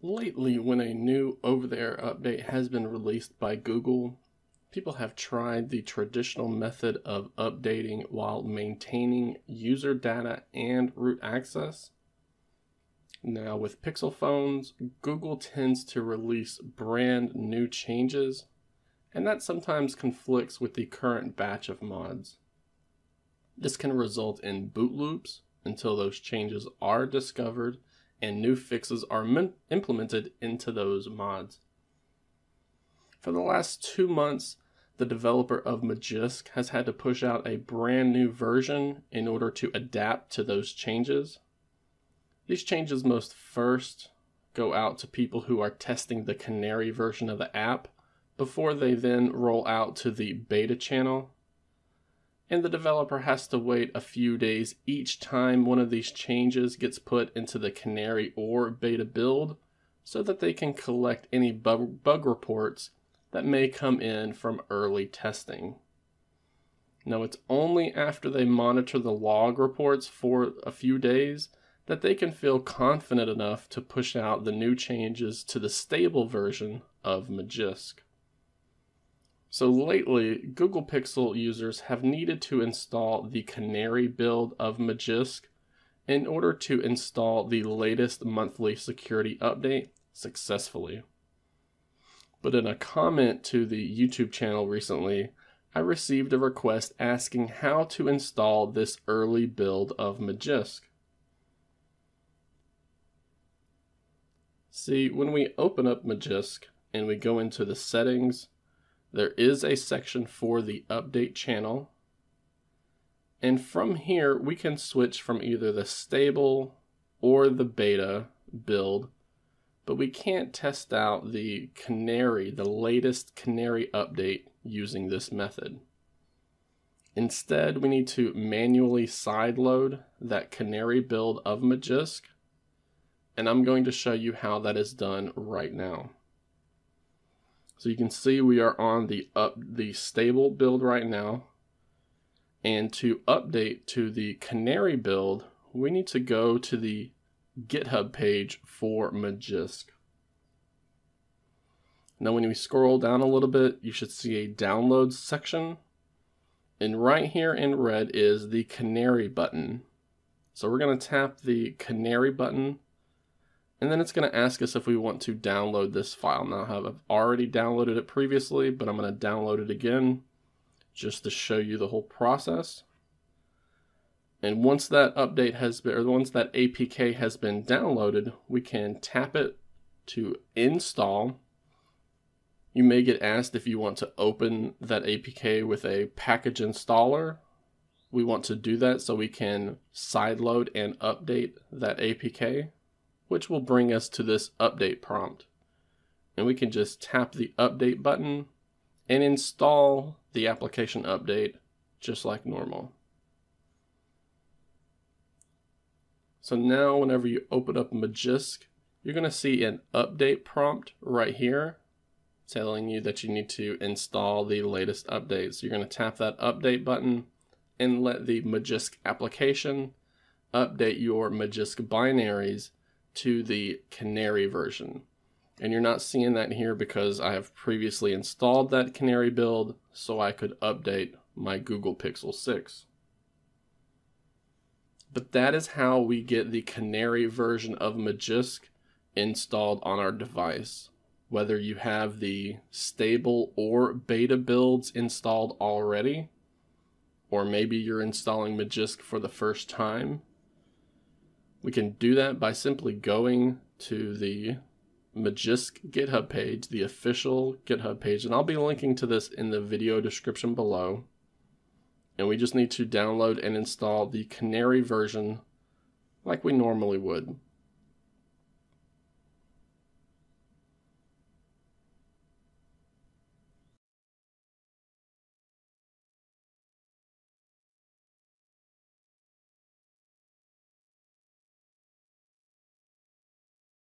Lately, when a new over the air update has been released by Google, people have tried the traditional method of updating while maintaining user data and root access. Now, with Pixel phones, Google tends to release brand new changes, and that sometimes conflicts with the current batch of mods. This can result in boot loops until those changes are discovered and new fixes are implemented into those mods. For the last two months, the developer of Magisk has had to push out a brand new version in order to adapt to those changes. These changes most first go out to people who are testing the Canary version of the app before they then roll out to the beta channel and the developer has to wait a few days each time one of these changes gets put into the Canary or beta build so that they can collect any bug, bug reports that may come in from early testing. Now, it's only after they monitor the log reports for a few days that they can feel confident enough to push out the new changes to the stable version of Magisk. So lately, Google Pixel users have needed to install the Canary build of Magisk in order to install the latest monthly security update successfully. But in a comment to the YouTube channel recently, I received a request asking how to install this early build of Magisk. See, when we open up Magisk and we go into the settings, there is a section for the update channel. And from here, we can switch from either the stable or the beta build, but we can't test out the Canary, the latest Canary update using this method. Instead, we need to manually sideload that Canary build of Magisk, and I'm going to show you how that is done right now. So you can see we are on the up the stable build right now. And to update to the Canary build, we need to go to the GitHub page for Magisk. Now when we scroll down a little bit, you should see a downloads section. And right here in red is the Canary button. So we're going to tap the Canary button and then it's going to ask us if we want to download this file. Now I have already downloaded it previously, but I'm going to download it again just to show you the whole process. And once that update has been, or once that APK has been downloaded, we can tap it to install. You may get asked if you want to open that APK with a package installer. We want to do that so we can sideload and update that APK which will bring us to this update prompt. And we can just tap the update button and install the application update just like normal. So now whenever you open up Magisk, you're going to see an update prompt right here telling you that you need to install the latest updates. So you're going to tap that update button and let the Magisk application update your Magisk binaries to the Canary version. And you're not seeing that here because I have previously installed that Canary build so I could update my Google Pixel 6. But that is how we get the Canary version of Magisk installed on our device. Whether you have the stable or beta builds installed already, or maybe you're installing Magisk for the first time, we can do that by simply going to the Magisk GitHub page, the official GitHub page, and I'll be linking to this in the video description below. And we just need to download and install the Canary version like we normally would.